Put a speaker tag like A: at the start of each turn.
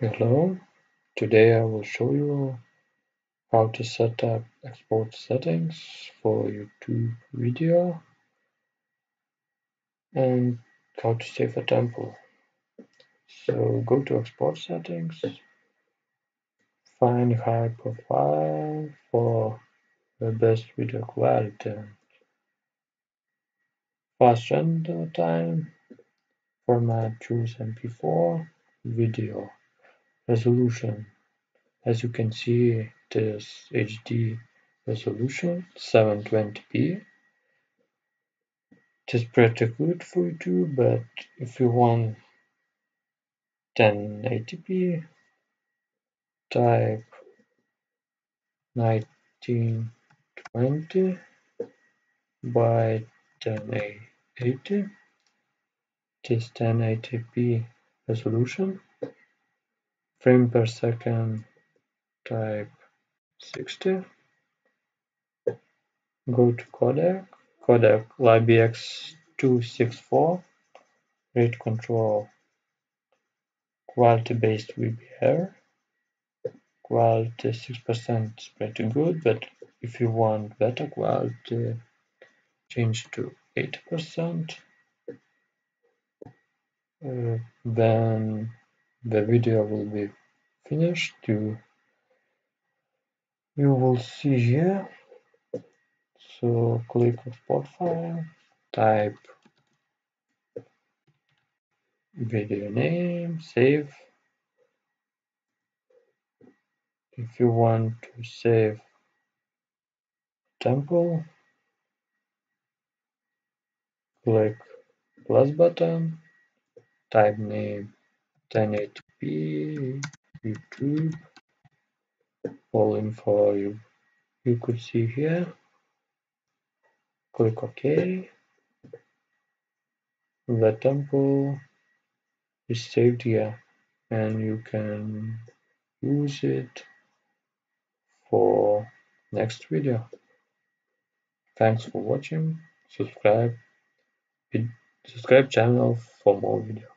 A: Hello, today I will show you how to set up export settings for YouTube video and how to save a temple. So go to export settings, find high profile for the best video quality, fast render time, format choose MP4, video resolution. As you can see it is HD resolution 720p it is pretty good for YouTube but if you want 1080p type 1920 by 1080 it is 1080p resolution frame per second type 60 go to codec codec libx264 rate control quality based VBR quality 6% is pretty good but if you want better quality change to 80% uh, then the video will be finished. You you will see here. So click export file type video name save. If you want to save temple click plus button type name 1080p YouTube. All info you, you could see here. Click OK. The temple is saved here and you can use it for next video. Thanks for watching. Subscribe. Subscribe channel for more video